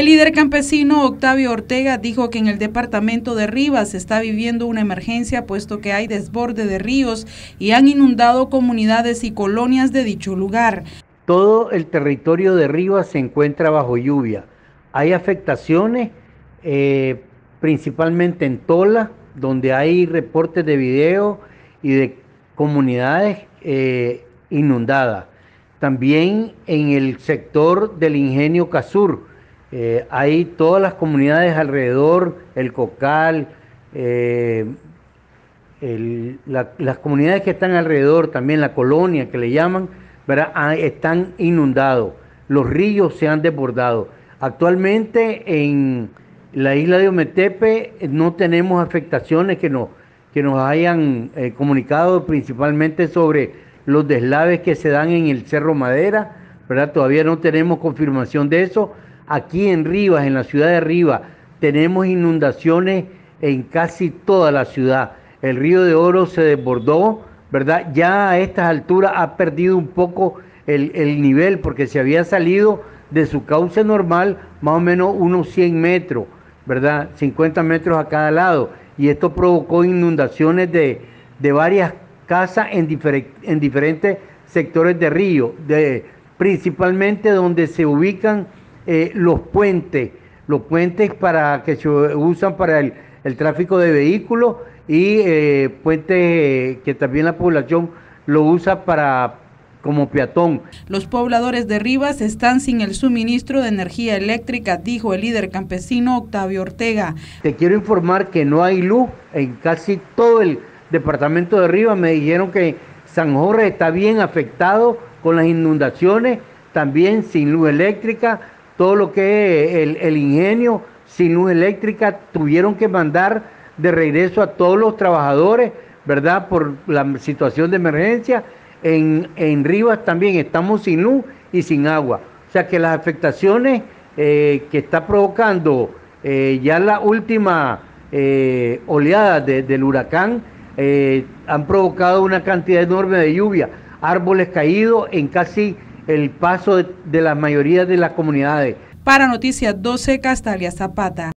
El líder campesino Octavio Ortega dijo que en el departamento de Rivas se está viviendo una emergencia puesto que hay desborde de ríos y han inundado comunidades y colonias de dicho lugar. Todo el territorio de Rivas se encuentra bajo lluvia. Hay afectaciones eh, principalmente en Tola, donde hay reportes de video y de comunidades eh, inundadas. También en el sector del ingenio Casur, eh, hay todas las comunidades alrededor, el Cocal, eh, las comunidades que están alrededor, también la colonia que le llaman. Ah, están inundados. Los ríos se han desbordado. Actualmente en la isla de Ometepe no tenemos afectaciones que nos, que nos hayan eh, comunicado principalmente sobre los deslaves que se dan en el Cerro Madera, ¿verdad? Todavía no tenemos confirmación de eso. Aquí en Rivas, en la ciudad de Rivas, tenemos inundaciones en casi toda la ciudad. El río de Oro se desbordó, ¿verdad? Ya a estas alturas ha perdido un poco el, el nivel porque se había salido de su cauce normal más o menos unos 100 metros, ¿verdad? 50 metros a cada lado. Y esto provocó inundaciones de, de varias casas en, en diferentes sectores de río, de, principalmente donde se ubican eh, los puentes, los puentes para que se usan para el, tráfico de vehículos y eh, puentes que también la población lo usa para como peatón. Los pobladores de Rivas están sin el suministro de energía eléctrica, dijo el líder campesino Octavio Ortega. Te quiero informar que no hay luz en casi todo el departamento de Rivas. Me dijeron que San Jorge está bien afectado con las inundaciones, también sin luz eléctrica, todo lo que es el, ingenio sin luz eléctrica, tuvieron que mandar de regreso a todos los trabajadores, ¿verdad? Por la situación de emergencia. En, en Rivas también estamos sin luz y sin agua. O sea que las afectaciones eh, que está provocando eh, ya la última eh, oleada del huracán han provocado una cantidad enorme de lluvia, árboles caídos en casi el paso de, de la mayoría de las comunidades. Para Noticias 12, Castalia Zapata.